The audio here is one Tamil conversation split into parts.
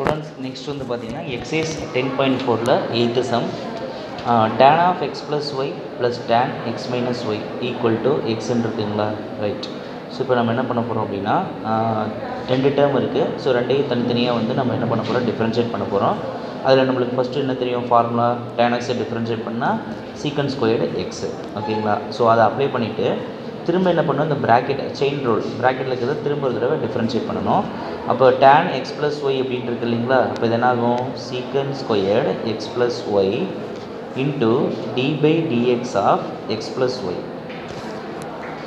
ஸ்டூடெண்ட்ஸ் நெக்ஸ்ட் வந்து பார்த்தீங்கன்னா எக்ஸைஸ் டென் பாயிண்ட் ஃபோரில் eighth sum tan of x plus y plus tan x minus y equal to எக்ஸ்ன்னு இருக்குங்களா? ரைட் ஸோ இப்போ நம்ம என்ன பண்ண போகிறோம் அப்படின்னா ரெண்டு டேர்ம் இருக்குது ஸோ ரெண்டையும் தனித்தனியாக வந்து நம்ம என்ன பண்ண போகிறோம் டிஃப்ரென்ஷியேட் பண்ண போகிறோம் அதில் நம்மளுக்கு ஃபஸ்ட்டு என்ன தெரியும்? ஃபார்முலா டேனக்ஸை டிஃப்ரென்ஷியேட் பண்ணால் சீக்கன்ஸ் ஸ்கொயர்டு எக்ஸு ஓகேங்களா ஸோ அதை அப்ளை பண்ணிவிட்டு திரும்ப என்ன பண்ணணும் இந்த ப்ராக்கெட் செயின் ரூல் ப்ராக்கெட்டில் இருக்கிறத திரும்ப ஒரு தடவை டிஃப்ரென்ஷியேட் பண்ணணும். அப்போ டேன் எக்ஸ் ப்ளஸ் ஒய் அப்படின்ட்டு இருக்கு இல்லைங்களா? அப்போ இது என்ன ஆகும் secant squared x plus y into d by dx of x plus y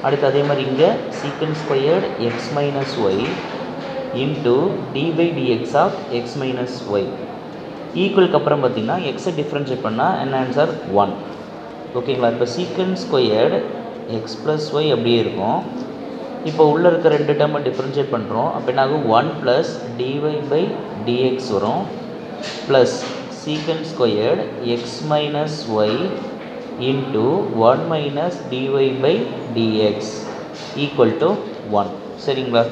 அடுத்து அதே மாதிரி இங்கே secant squared x minus y into d by dx of x minus y ஈக்குவலுக்கு அப்புறம் பார்த்தீங்கன்னா எக்ஸை டிஃப்ரென்ஷியேட் பண்ணால் என்ன ஆன்சர் ஒன் ஓகேங்களா இப்போ secant squared x plus Y அப்படியே இருக்கும். இப்போ உள்ளே இருக்க ரெண்டு டேர்மை டிஃப்ரென்ஷியேட் பண்ணுறோம் அப்போ என்ன ஆகும்? One plus dy by dx வரும். Plus secant squared x minus y into one minus dy by dx equal to one சரிங்களா?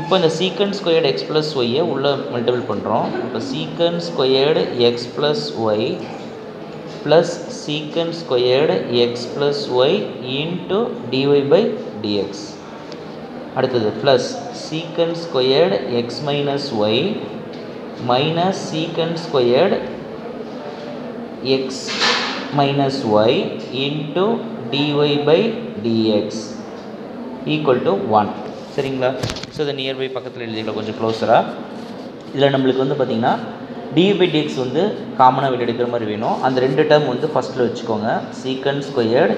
இப்போ இந்த சீக்கன் ஸ்கொயர்டு எக்ஸ் ப்ளஸ் ஒய்யை உள்ளே மல்டிபிள் பண்ணுறோம் இப்போ secant squared x plus y plus secant squared x plus y into dy by dx அடுத்தது plus secant squared x minus y minus secant squared x minus y into dy by dx equal to one சரிங்களா? ஸோ இதை நியர்பை பக்கத்தில் எழுதிக்கலாம் கொஞ்சம் க்ளோஸராக இதில் நம்மளுக்கு வந்து பார்த்திங்கன்னா டியூ பை டிஎக்ஸ் வந்து காமனாக வெளியே எடுக்கிற மாதிரி வேணும். அந்த ரெண்டு டேர்ம் வந்து ஃபஸ்ட்டில் வச்சுக்கோங்க. Secant squared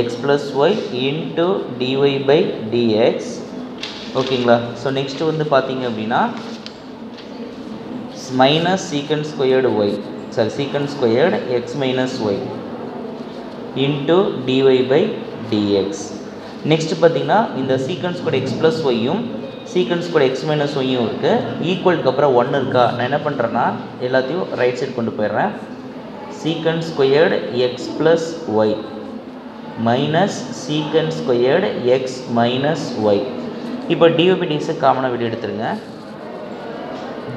x plus y into dy by dx ஓகேங்களா ஸோ நெக்ஸ்ட்டு வந்து பார்த்தீங்க அப்படின்னா minus secant squared y sorry secant squared x minus y into dy by dx next பார்த்தீங்கன்னா இந்த சீக்வன்ஸ் கூட எக்ஸ் ப்ளஸ் ஒய்யும் சீக்வன்ஸ் கூட எக்ஸ் மைனஸ் ஒய்யும் இருக்குது ஈக்குவலுக்கு அப்புறம் ஒன்று இருக்கா? நான் என்ன பண்ணுறேன்னா எல்லாத்தையும் ரைட் சைடு கொண்டு போயிடுறேன். Secant squared x plus y minus secant squared x minus y இப்போ டிஓபிடிஎஸை காமனாக வெளியே எடுத்துருங்க.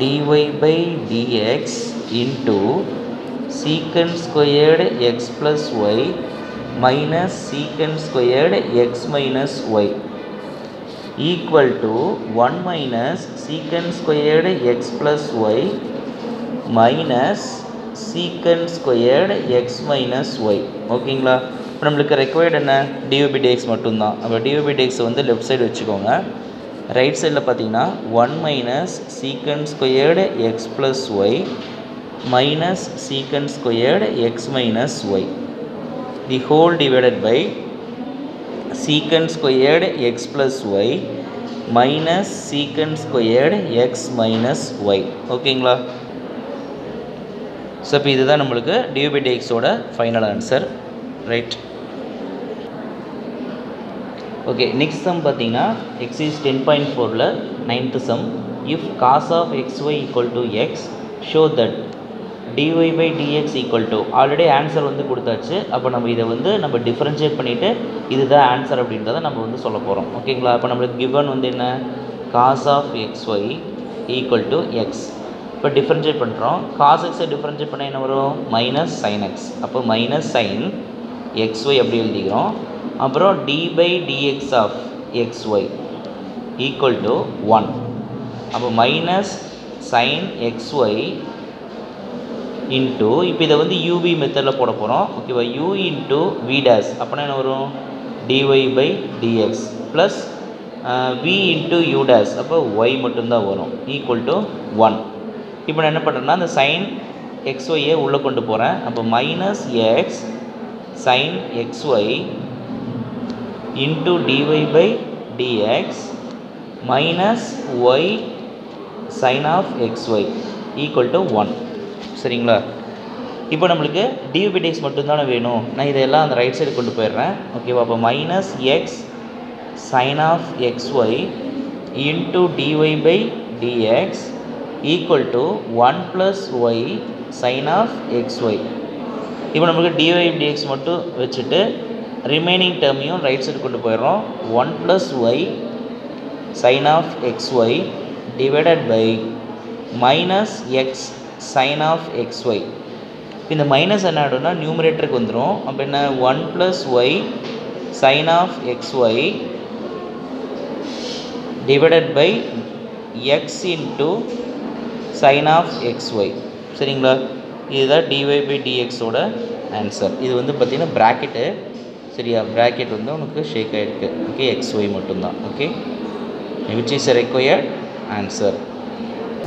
Dy by dx into secant squared x plus y minus secant squared x minus y equal to 1 minus secant squared x plus y minus secant squared x minus y. ஓகேங்களா இப்போ நம்மளுக்கு ரெக்வயர்ட் என்ன? டியூபி டிஎக்ஸ் மட்டும்தான். அப்போ டியூபி டிஎக்ஸ் வந்து லெஃப்ட் சைடு வச்சுக்கோங்க. ரைட் சைடில் பார்த்தீங்கன்னா one minus secant squared x plus y minus secant squared x minus y the whole divided by secant squared x plus y minus secant squared x minus y ஓகேங்களா ஸோ இப்போ இதுதான் நம்மளுக்கு டியூபிடிஎக்ஸோட final answer right okay next sum பார்த்தீங்கன்னா எக்ஸைஸ் டென் பாயிண்ட் ஃபோரில் ninth sum if cos of x y equal to x show that dy by dx equal to already answer வந்து கொடுத்தாச்சு. அப்போ நம்ம இதை வந்து நம்ம டிஃப்ரென்ஷியேட் பண்ணிவிட்டு இதுதான் ஆன்சர் அப்படின்றத நம்ம வந்து சொல்ல போகிறோம் ஓகேங்களா அப்போ நம்மளுக்கு கிவன் வந்து என்ன? Cos of x y equal to x இப்போ டிஃப்ரென்ஷியேட் பண்ணுறோம் காஸ் எக்ஸை டிஃப்ரென்ஷியேட் பண்ணால் என்ன வரும்? மைனஸ் சைன் எக்ஸ் அப்போ மைனஸ் சைன் எக்ஸ் ஒய் அப்படி எழுதிக்கிறோம். அப்புறம் d by dx of x y equal to one அப்போ minus sine x y into இப்போ இதை வந்து யூவி மெத்தடில் போட போகிறோம் ஓகேவா யூ இன்ட்டு வி டேஸ் அப்படின்னா என்ன வரும்? Dy by dx plus v into u dash அப்போ ஒய் மட்டும்தான் வரும். ஈக்குவல் டு ஒன் இப்போ நான் என்ன பண்ணுறேன்னா அந்த சைன் எக்ஸ் ஒய்யை உள்ளே கொண்டு போகிறேன் அப்போ minus x sine x y into dy by dx minus y sine of x y equal to one சரிங்களா? இப்போ நம்மளுக்கு டியூபிடிஎக்ஸ் மட்டும்தானே வேணும். நான் இதெல்லாம் அந்த ரைட் சைடு கொண்டு போயிடுறேன். ஓகேவா அப்போ minus x sine of x y into dy by dx equal to one plus y sine of x y இப்போ நம்மளுக்கு டிஒய் டிஎக்ஸ் மட்டும் வச்சுட்டு ரிமைனிங் டேர்மையும் ரைட் சைடு கொண்டு போயிடுறோம். One plus y sine of x y divided by minus x sine of x y இந்த மைனஸ் என்ன ஆகிடும்னா நியூமரேட்டருக்கு வந்துடும் அப்போ என்ன? One plus y sine of x y divided by x into sine of x y சரிங்களா? இதுதான் டிஒய் பை டிஎக்ஸோட ஆன்சர் இது வந்து பார்த்திங்கன்னா ப்ராக்கெட்டு சரியா? ப்ராக்கெட் வந்து உனக்கு ஷேக் ஆகிருக்கு ஓகே எக்ஸ் ஒய் மட்டும்தான் okay which is required answer